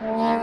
Mm-hmm.